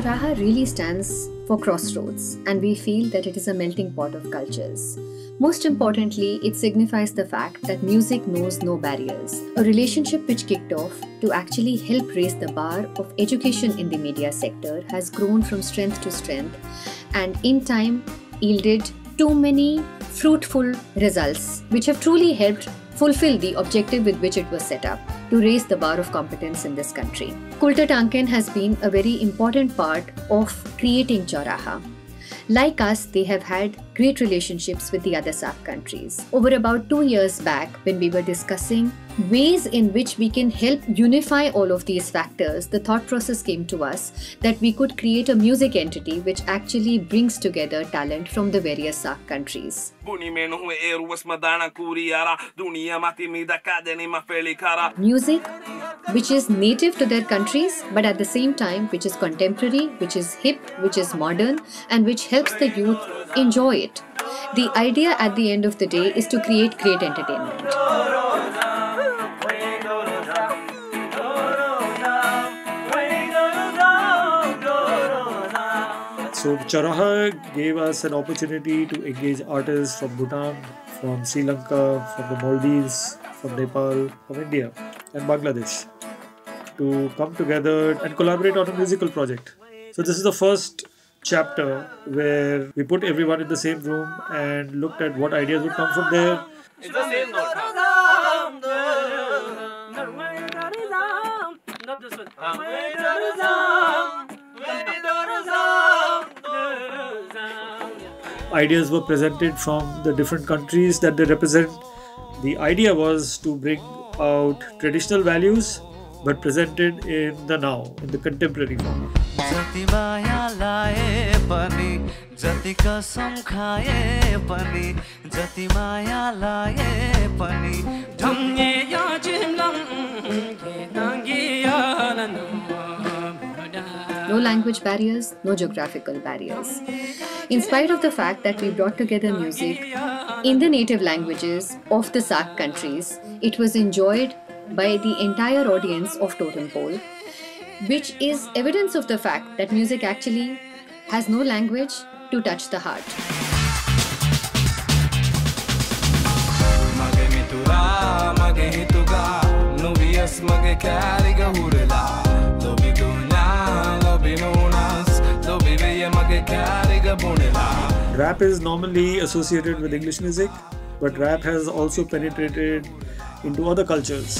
Chauraha really stands for crossroads, and we feel that it is a melting pot of cultures. Most importantly, it signifies the fact that music knows no barriers, a relationship which kicked off to actually help raise the bar of education in the media sector has grown from strength to strength and in time yielded too many fruitful results which have truly helped fulfill the objective with which it was set up to raise the bar of competence in this country. Kulturtanken has been a very important part of creating Chauraha. Like us, they have had great relationships with the other SAARC countries. Over about two years back, when we were discussing ways in which we can help unify all of these factors, the thought process came to us that we could create a music entity which actually brings together talent from the various SAARC countries. Music which is native to their countries, but at the same time, which is contemporary, which is hip, which is modern, and which helps the youth enjoy it. The idea at the end of the day is to create great entertainment. So Chauraha gave us an opportunity to engage artists from Bhutan, from Sri Lanka, from the Maldives, from Nepal, from India and Bangladesh to come together and collaborate on a musical project. So this is the first chapter where we put everyone in the same room and looked at what ideas would come from there. It's the same note. Ideas were presented from the different countries that they represent. The idea was to bring out traditional values but presented in the now, in the contemporary form. No language barriers, no geographical barriers. In spite of the fact that we brought together music in the native languages of the SAARC countries, it was enjoyed by the entire audience of Totem Pole, which is evidence of the fact that music actually has no language to touch the heart. Rap is normally associated with English music, but rap has also penetrated into other cultures.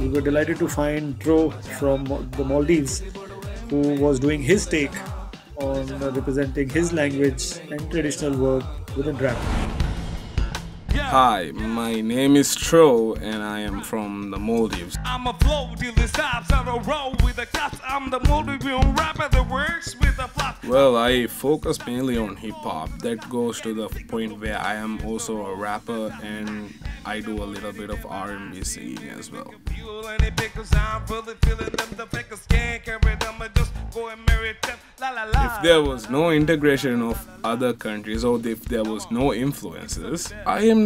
We were delighted to find Tro from the Maldives who was doing his take on representing his language and traditional work within rap. Hi, my name is Tro and I am from the Maldives. I'm a flow the stops on a roll with the cuts. I'm the Maldivian rapper that works with the plot. Well, I focus mainly on hip hop. That goes to the point where I am also a rapper and I do a little bit of R&B singing as well. If there was no integration of other countries or if there was no influences, I am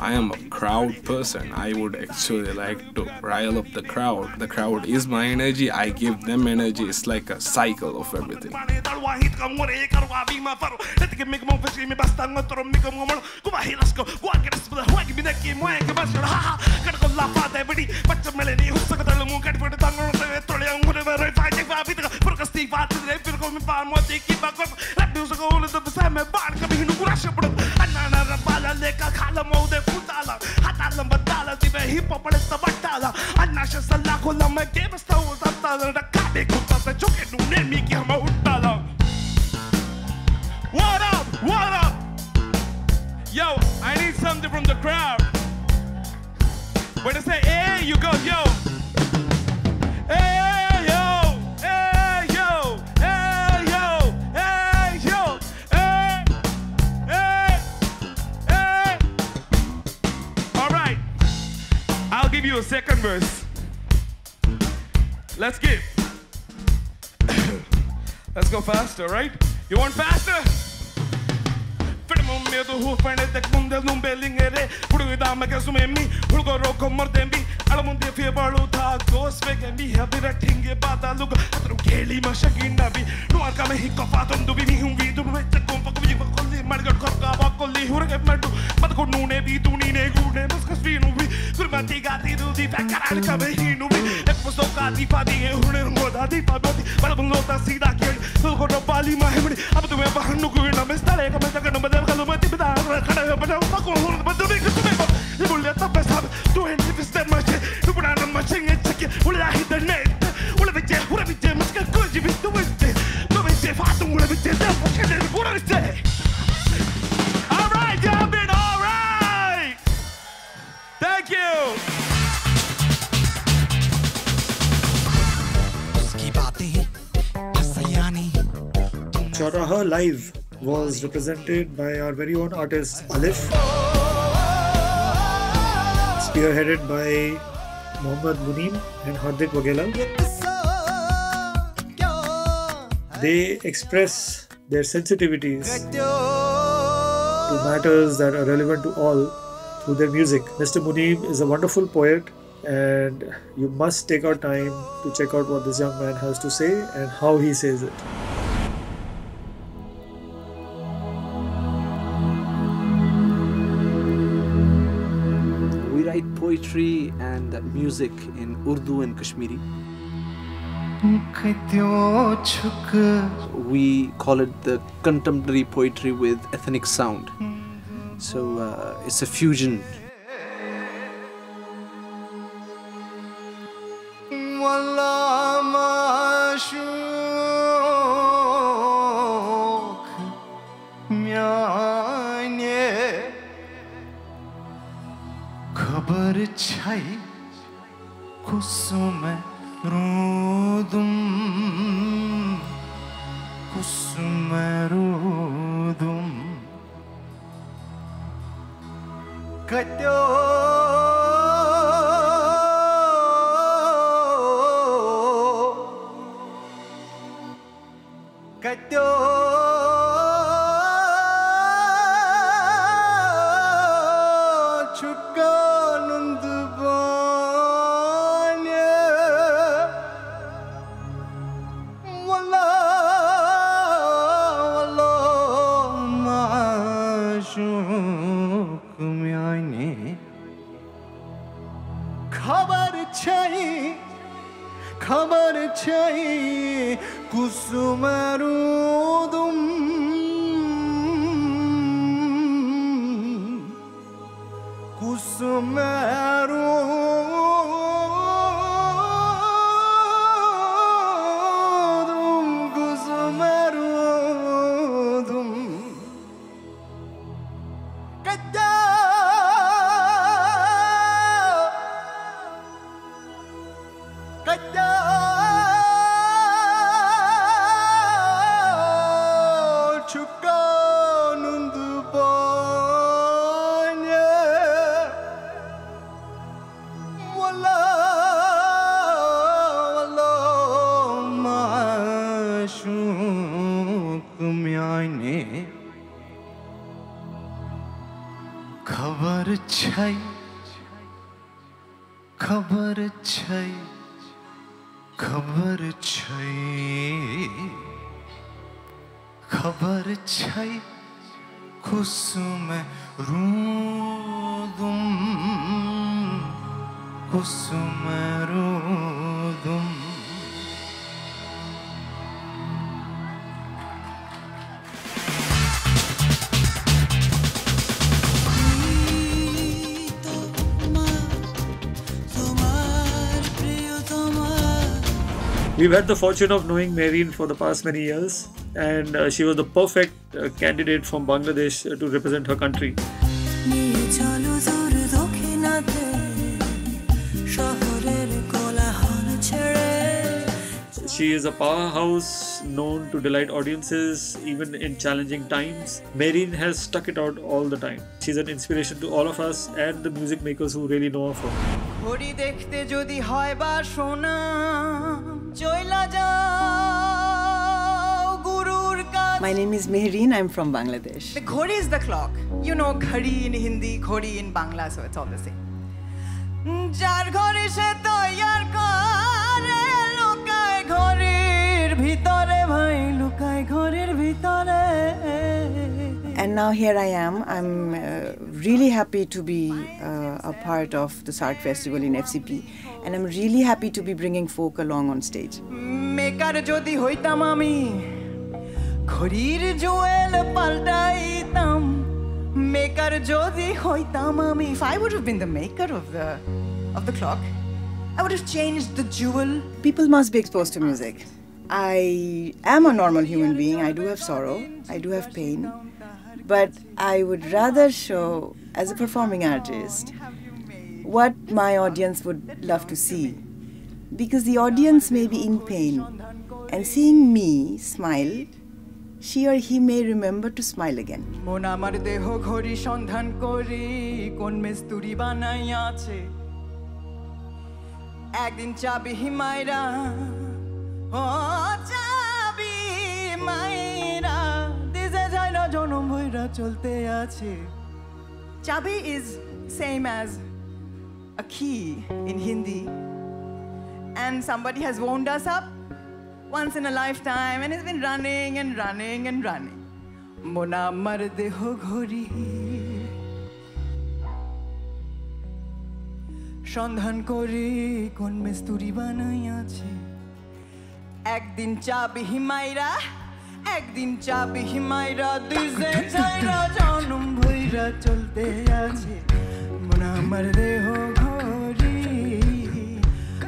I am a crowd person. I would actually like to rile up the crowd. The crowd is my energy. I give them energy. It's like a cycle of everything. عالم وده فوت عالم هتعلم بطالة زي ما هيبة بلد تبطالة النعشة سلاخ ولما جيب استعالة Live was represented by our very own artist Alif, spearheaded by Mohammad Muneem and Hardik Wagela. They express their sensitivities to matters that are relevant to all through their music. Mr. Muneem is a wonderful poet and you must take our time to check out what this young man has to say and how he says it. Poetry and music in Urdu and Kashmiri. We call it the contemporary poetry with ethnic sound. So uh, it's a fusion. खबर छै कुसुमरुदुम् कुसुमरु छै खबर छै खबर छै खबर छै कुसुम रूदुम कुसुम रू We've had the fortune of knowing Mehreen for the past many years, and uh, she was the perfect uh, candidate from Bangladesh uh, to represent her country. She is a powerhouse known to delight audiences even in challenging times. Mehreen has stuck it out all the time. She's an inspiration to all of us and the music makers who really know of her. হয় চইলা যাও গুরুর কাছে My name is Mehreen. I'm from Bangladesh. The ghori is the clock. You know, ghari in Hindi, ghori in Bangla, so it's all the same. যার ঘরে সে তৈয়ার করে লুকায় ঘরের ভিতরে ভাই লুকায় ঘরের ভিতরে now here I am. I'm uh, really happy to be uh, a part of the SAARC festival in FCP and I'm really happy to be bringing folk along on stage. If I would have been the maker of the, of the clock, I would have changed the jewel. People must be exposed to music. I am a normal human being. I do have sorrow. I do have pain But I would rather show, as a performing artist, what my audience would love to see. Because the audience may be in pain, and seeing me smile, she or he may remember to smile again. মন আমার দেহ ঘড়ি সন্ধান করি কোন মিস্তুরি বানাই আছে একদিন চাবি হিমায়রা ও চাবি মায়েরা দিজে যায় না জনম ভৈরা চলতে আছে চাবি a key in Hindi and somebody has wound us up once in a lifetime and it's been running and running and running মন আমার দেহ ঘড়ি সন্ধান করে কোন মিস্তুরি বানাই আছে একদিন চাবি হিমাইরা একদিন চাবি হিমাইরা দিছে চাইরা জনম ভইরা চলতে আছে। মন আমার দেহ ঘড়ি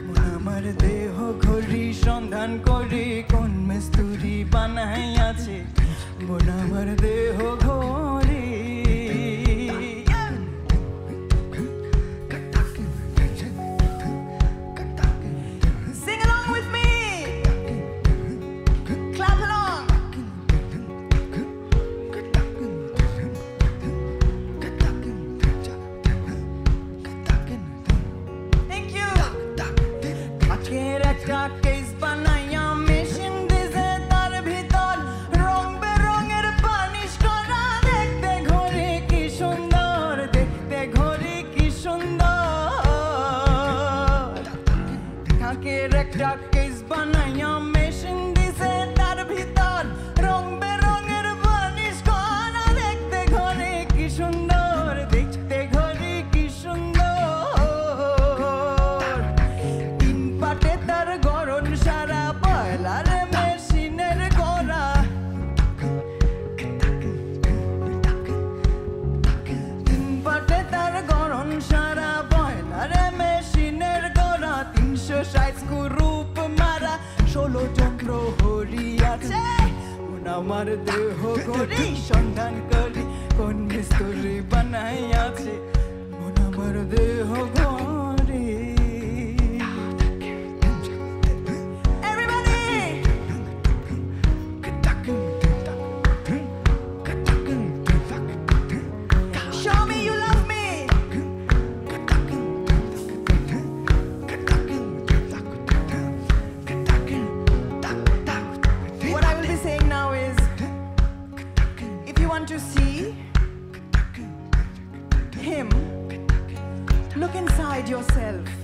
মন আমার দেহ ঘড়ি সন্ধান করে কোন মিস্তুরি বানাই আছে মন আমার দেহ ঘড়ি up on your mission. আমার দেহ করি সন্ধান করি কোন মিস্তুরি বানাই আছে মন আমার দেহ inside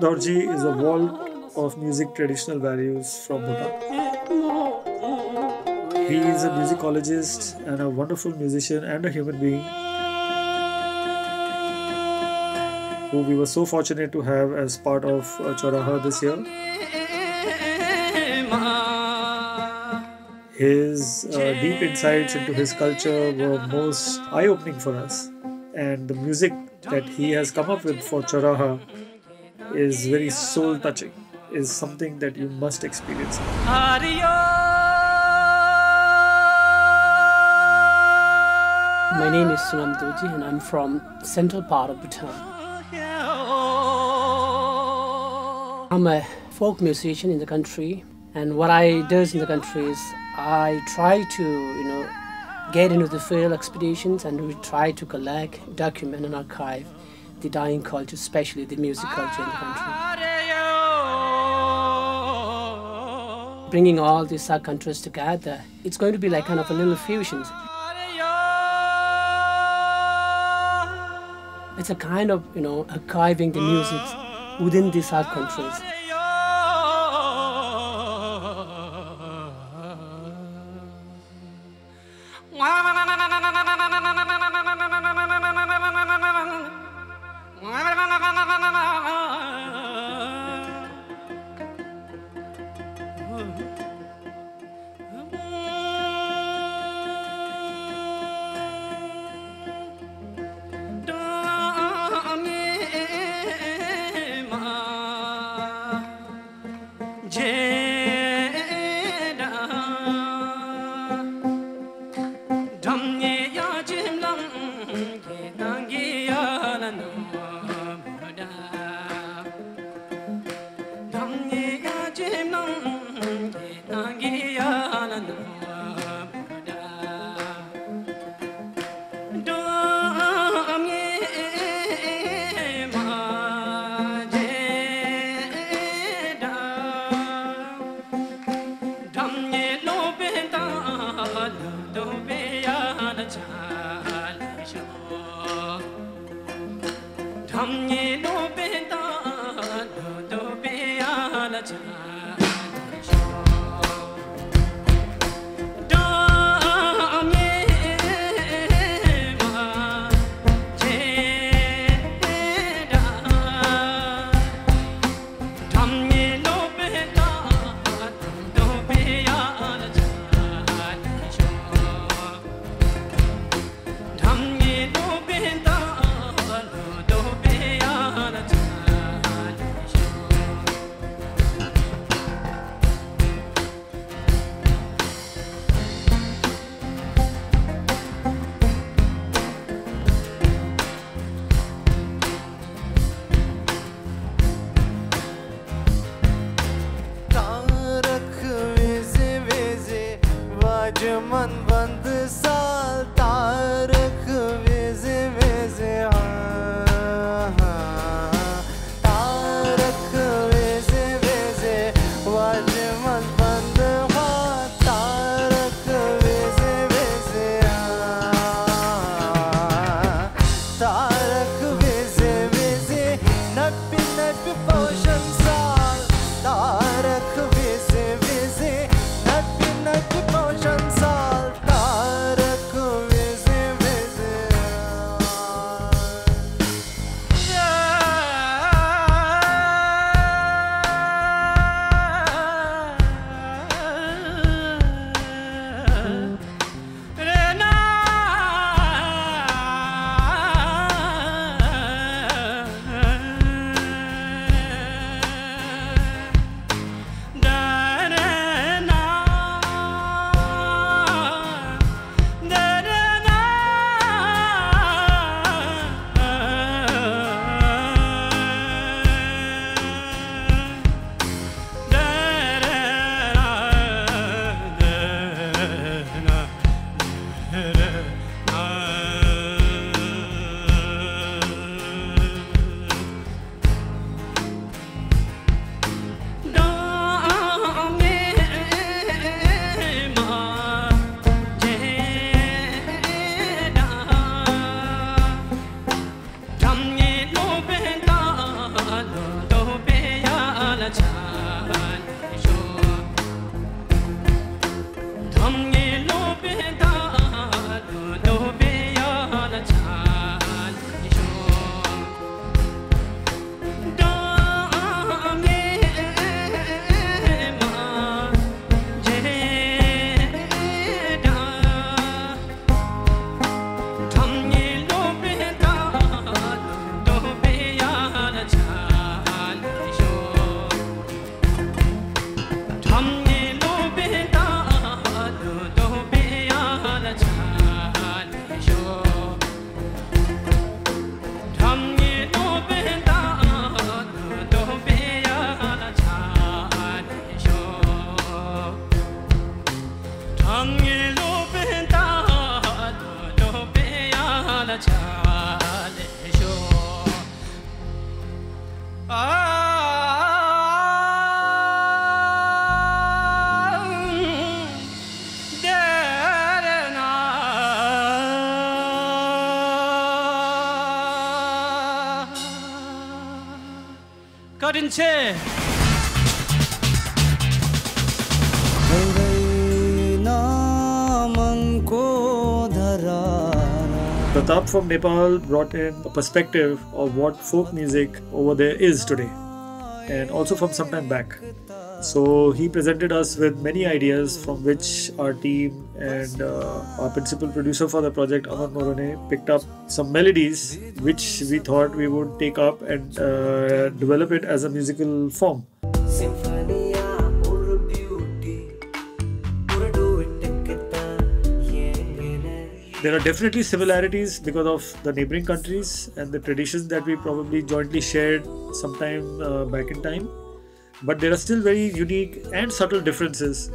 Dorji is a vault of music traditional values from Bhutan. He is a musicologist and a wonderful musician and a human being who we were so fortunate to have as part of uh, Chauraha this year. His uh, deep insights into his culture were most eye opening for us, and the music that he has come up with for Chauraha is very soul touching, is something that you must experience. My name is Sonam Dorji and I'm from central part of Bhutan. I'm a folk musician in the country and what I do in the country is I try to, you know, get into the field expeditions and we try to collect, document and archive the dying culture, especially the music culture in the country. Bringing all these SAARC countries together, it's going to be like kind of a little fusion. It's a kind of, you know, archiving the music within these SAARC countries. Pratap from Nepal brought in a perspective of what folk music over there is today, and also from some time back. So he presented us with many ideas from which our team and uh, our principal producer for the project, Amar Morone, picked up some melodies which we thought we would take up and uh, develop it as a musical form. There are definitely similarities because of the neighboring countries and the traditions that we probably jointly shared sometime uh, back in time but there are still very unique and subtle differences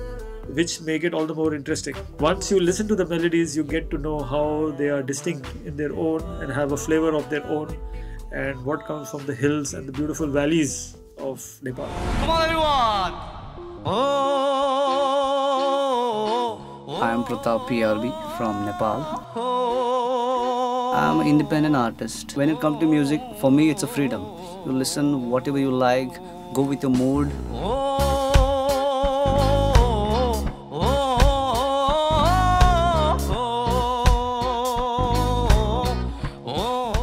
which make it all the more interesting. Once you listen to the melodies, you get to know how they are distinct in their own and have a flavor of their own, and what comes from the hills and the beautiful valleys of Nepal. Come on, everyone! Oh, I am Pratap PRB from Nepal. I am an independent artist. When it comes to music, for me, it's a freedom. You listen whatever you like, go with your mood.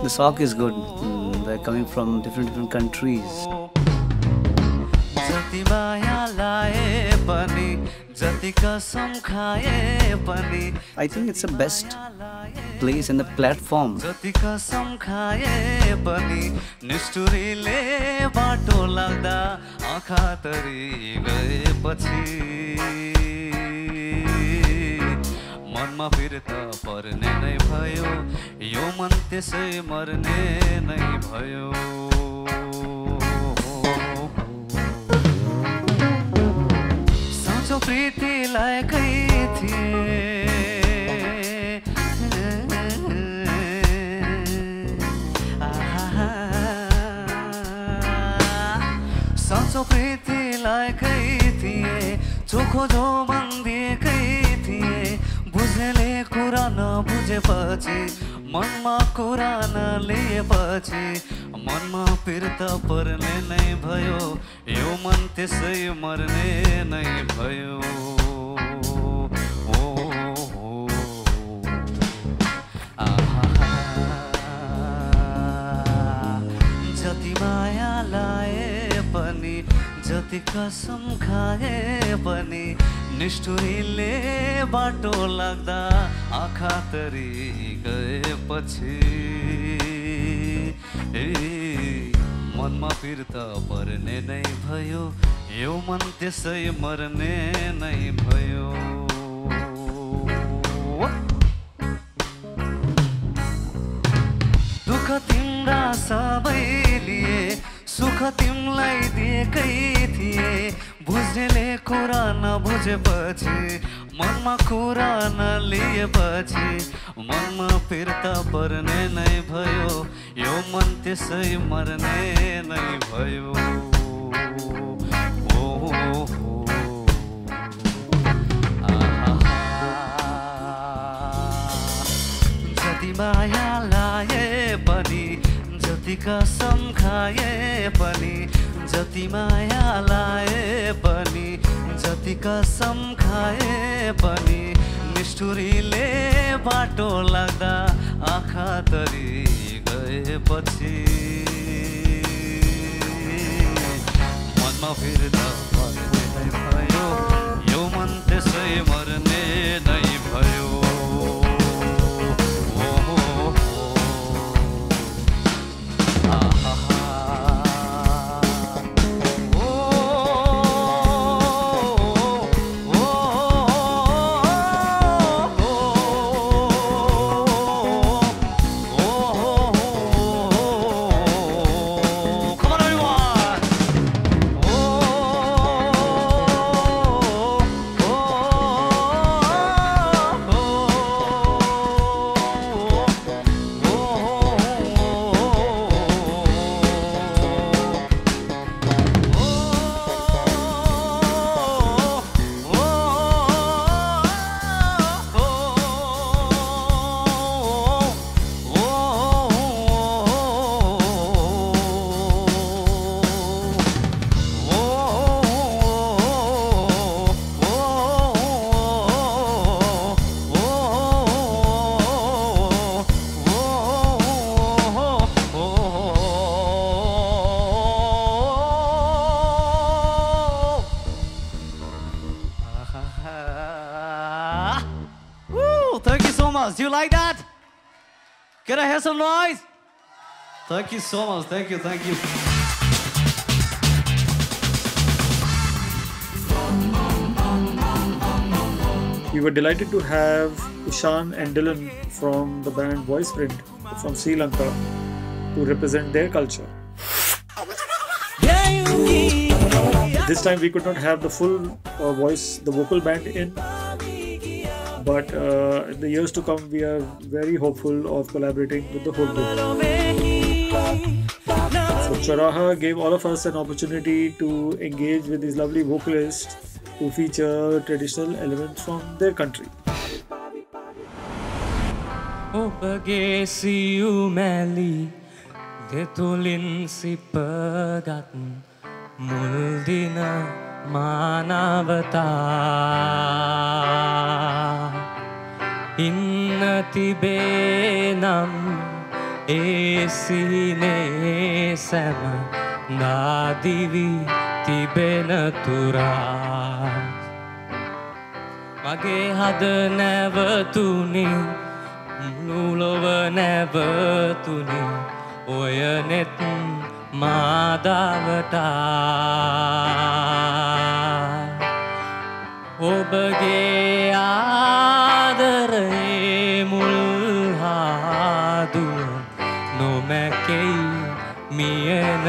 The song is good. Mm, they're coming from different different countries. I think it's the best place and the platform. जति कसम खाए पनि निष्ठुरीले बाटो लाग्दा आँखा तरी गएपछि मनमा फिर्ता पर्ने नै भयो यो मन त्यसै मर्ने नै भयो। प्रीतिलाई कै थिए? साँचो प्रीतिलाई कै थिए? चोखो जो मन थिए? बुझेले कुरा नबुझेपछि मनमा कुरा नलिएपछि मनमा पिर्ता पर्ने नै भयो। यो मन त्यसै मर्ने नै भयो। जति माया जति कसम खाए पनि निष्ठुरीले बाटो लाग्दा आँखा तरी गएपछि। ए, मनमा फिर्ता पर्ने नै भयो यो मन त्यसै मर्ने नै भयो। दुःख तिम्रा सबै तिमीलाई दिएकै थिए। बुझ्नेले कुरा नबुझेपछि मनमा कुरा नलिएपछि मनमा फिर्ता पर्ने नै भयो। यो मन त्यसै मर्ने नै भयो। जति माया जति कसम खाए पनि जति माया लाए पनि जति कसम खाए पनि निष्ठुरीले बाटो लाग्दा आँखा तरी गएपछि। मनमा फिर्दा Can I hear some noise? Thank you so much. Thank you. Thank you. We were delighted to have Ishan and Dylan from the band Voice Print from Sri Lanka to represent their culture. This time we could not have the full uh, voice, the vocal band in, but uh, in the years to come, we are very hopeful of collaborating with the whole group. So Chauraha gave all of us an opportunity to engage with these lovely vocalists who feature traditional elements from their country. Obage si muldina මානවතා. ඉන්න තිබේනම් ඒ සිහිනේ සැම නාදිවි තිබෙන තුරා. මගේ හද නැවතුනි මුළුලොව නැවතුනි ඔය නෙත් මාදාවටා. ඔබගේ ආදරයේ මුල් හාදුව නොමැකෙයි මියන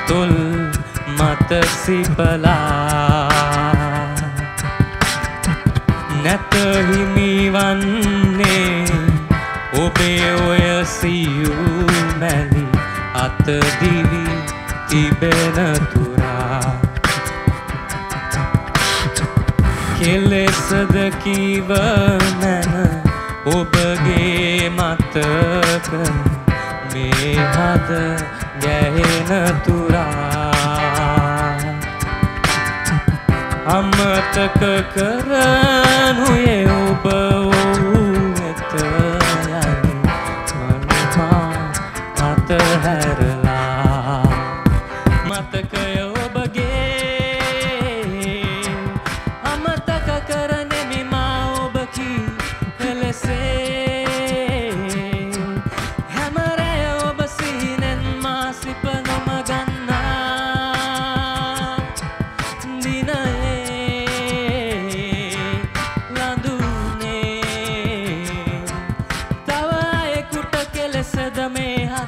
මාතුල් මත සිපලා. නැත හිමිවන්නේ ඔබේ ඔය සියුමැලි අතදිවි තිබෙන තුරා. කෙලෙසද කීව නැන ඔබගේ මතක මේ හද ගැහෙන තුරා. අමතක කරනුයේ ඔබ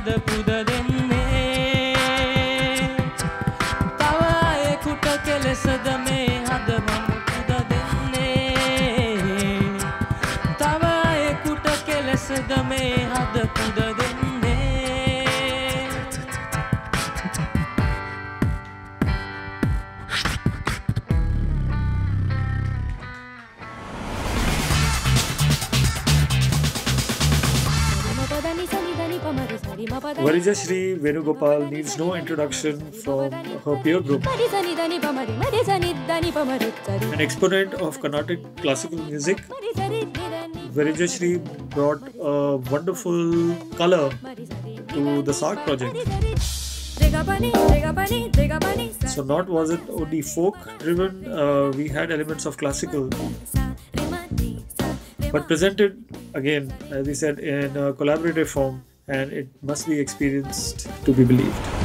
nada puder. Shri Venugopal needs no introduction from her peer group. An exponent of Carnatic classical music, Varijashree brought a wonderful color to the SAARC project. So, not was it only folk driven, uh, we had elements of classical, but presented again, as we said, in a collaborative form, and it must be experienced to be believed.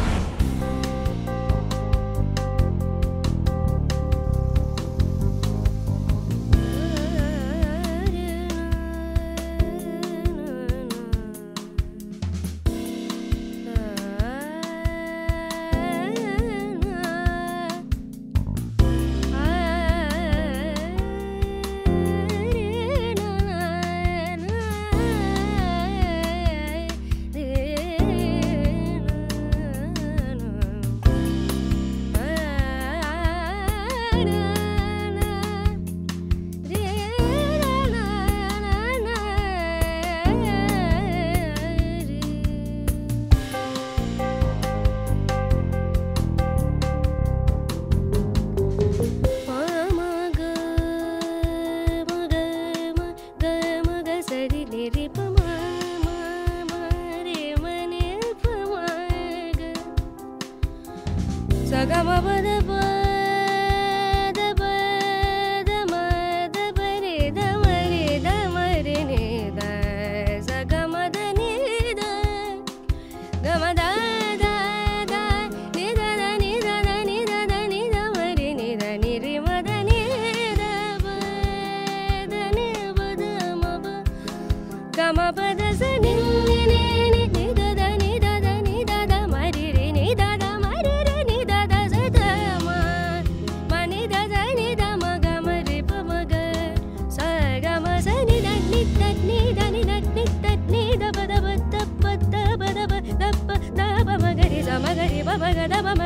Da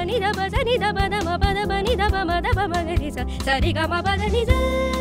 ni da ba sa ni da ba da ma ba da ba ni da ba ma da ba ma ga ri sa sa ri ga ma ba da ni sa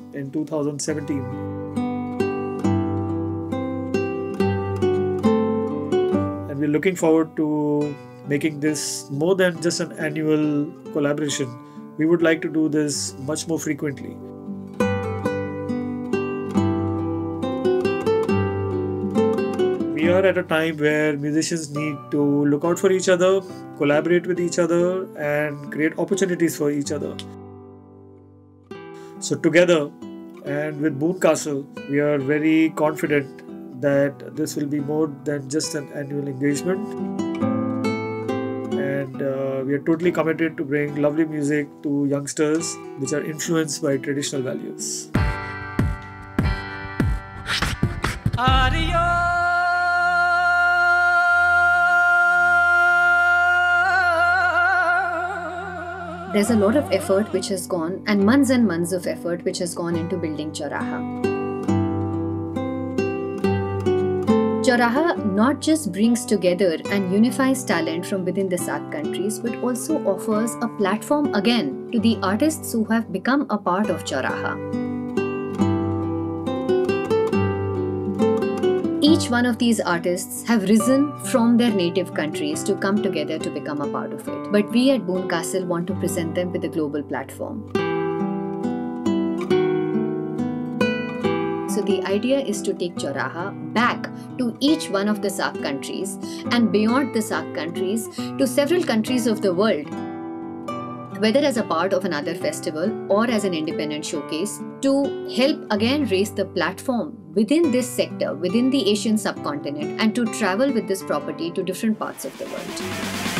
in 2017. And we're looking forward to making this more than just an annual collaboration. We would like to do this much more frequently. We are at a time where musicians need to look out for each other, collaborate with each other, and create opportunities for each other. So, together and with Boon Castle, we are very confident that this will be more than just an annual engagement. And uh, we are totally committed to bring lovely music to youngsters which are influenced by traditional values. There's a lot of effort which has gone, and months and months of effort which has gone into building Chauraha. Chauraha not just brings together and unifies talent from within the SAARC countries, but also offers a platform again to the artists who have become a part of Chauraha. Each one of these artists have risen from their native countries to come together to become a part of it. But we at Boon Castle want to present them with a global platform. So the idea is to take Chauraha back to each one of the SAARC countries and beyond the SAARC countries to several countries of the world whether as a part of another festival or as an independent showcase, to help again raise the platform within this sector, within the Asian subcontinent, and to travel with this property to different parts of the world.